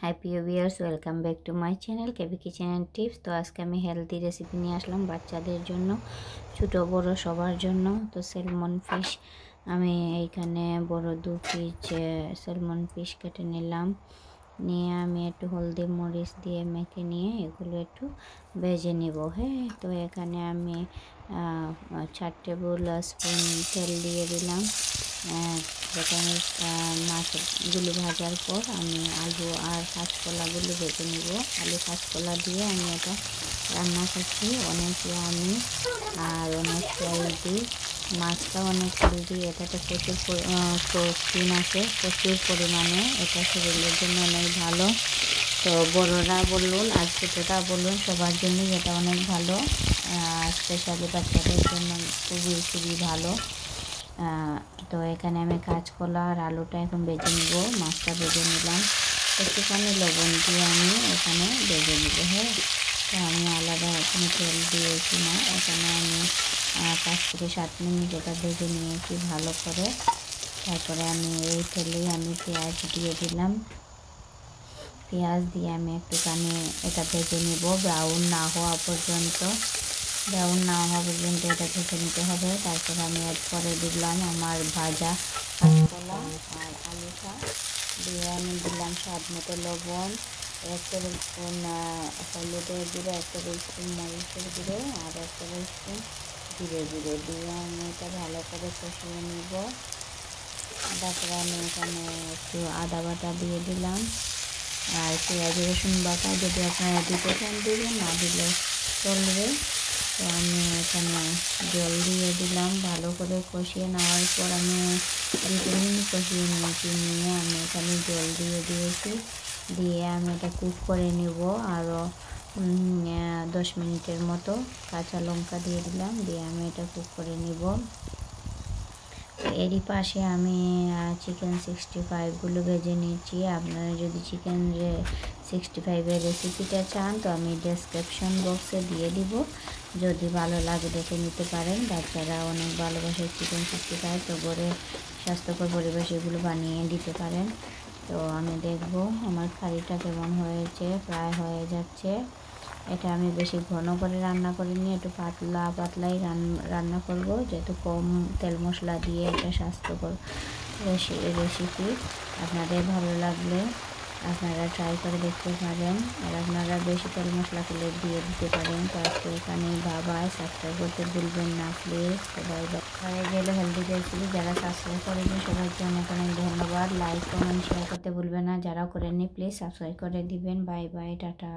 High প্রিয় viewers welcome back to my channel KB kitchen and tips তো আজকে আমি হেলদি রেসিপি নিয়ে আসলাম বাচ্চাদের জন্য, ছোটো বড় সবার জন্য। তো সেলমন ফিশ আমি এইখানে বড় দু পিস সেলমন ফিশ কেটে নিলাম। নিয়ে আমি একটু হলদি মরিচ দিয়ে মেখে নিয়ে এগুলো একটু ভেজে নিব হ্যাঁ? তো এখানে আমি চার টেবিল স্পুন তেল দিয়ে দিলাম। এখানে মাছগুলো ভাজার পর আমি আলু আর কাঁচকলাগুলো ভেজে নিব। আলু কাঁচকলা দিয়ে আমি এটা রান্না করছি। অনেক আমি আর অনেক হেলদি। মাছটা অনেক হেলদি। এটাতে প্রচুর প্রোটিন আছে। প্রচুর পরিমাণে। এটা শরীরের জন্য অনেক ভালো। তো বড়রা বলুন আর ছোটোটা বলুন, সবার জন্যই এটা অনেক ভালো। স্পেশালি বাচ্চাদের জন্য খুবই খুবই ভালো। তো এখানে আমি কাঁচকলা আর আলুটা এখন বেজে নিব, মাছটা বেজে নিলাম। একটুখানি লবণ দিয়ে আমি এখানে বেজে নিব হ্যাঁ? তো আমি আলাদা এখানে তেল দিয়েছি না, এখানে আমি পাঁচ থেকে সাত মিনিট এটা ভেজে নিয়েছি ভালো করে। তারপরে আমি এই তেলেই আমি পেঁয়াজ দিয়ে দিলাম। পেঁয়াজ দিয়ে আমি একটুখানি এটা ভেজে নিব, ব্রাউন না হওয়া পর্যন্ত। ব্রাউন না হওয়া পর্যন্ত এটা ভেজে নিতে হবে। তারপর আমি অ্যাড দিলাম আমার ভাজা কাঁচকলা আর আলুটা দিয়ে আমি দিলাম স্বাদ মতো লবণ, এক টেবিল স্পুন হলুদের গুঁড়ো, এক টেবিল স্পুন মরিচের গুঁড়ো আর এক টেবিল স্পুন জিরে গুঁড়ো। দিয়ে আমি এটা ভালো করে কষিয়ে নিব। তারপরে আমি এখানে একটু আদা বাটা দিয়ে দিলাম। আর পেঁয়াজ রসুন বাটা যদি আপনারা দিতে চান দিবেন, না দিলে চলবে। তো আমি এখানে জল দিয়ে দিলাম। ভালো করে কষিয়ে নেওয়ার পর আমি দু তিন মিনিট কষিয়ে নিয়েছি। নিয়ে আমি এখানে জল দিয়ে দিয়েছি। দিয়ে আমি এটা কুক করে নেব। আরও দশ মিনিটের মতো কাঁচা লঙ্কা দিয়ে দিলাম। দিয়ে আমি এটা কুক করে নিব। এরই পাশে আমি চিকেন সিক্সটি ফাইভগুলো ভেজে নিচ্ছি। আপনারা যদি চিকেন সিক্সটি ফাইভের রেসিপিটা চান, তো আমি ডেসক্রিপশন বক্সে দিয়ে দিব। যদি ভালো লাগে দেখে নিতে পারেন। বাচ্চারা অনেক ভালোবাসে চিকেন সিক্সটি ফাইভ তো করে স্বাস্থ্যকর পরিবেশ এগুলো বানিয়ে দিতে পারেন। তো আমি দেখব আমার কারিটা কেমন হয়েছে প্রায় হয়ে যাচ্ছে। এটা আমি বেশি ঘন করে রান্না করিনি, একটু পাতলা পাতলাই রান্না করব। যেহেতু কম তেল মশলা দিয়ে এটা স্বাস্থ্যকর রেসিপি আপনাদের ভালো লাগলে আপনারা ট্রাই করে দেখতে পারেন। আর আপনারা বেশি তেল মশলা খেলে দিয়ে দিতে পারেন তো আজকে এখানে বাবায় সাবস্ক্রাইব করতে ভুলবেন না প্লিজ সবাই হয়ে গেলে হেলদি রেসিপি যারা সাবস্ক্রাইব করেছেন সবাইকে অনেক অনেক ধন্যবাদ। লাইক কমেন্ট শেয়ার করতে ভুলবেন না যারা করেননি প্লিজ সাবস্ক্রাইব করে দিবেন। Bye bye tata.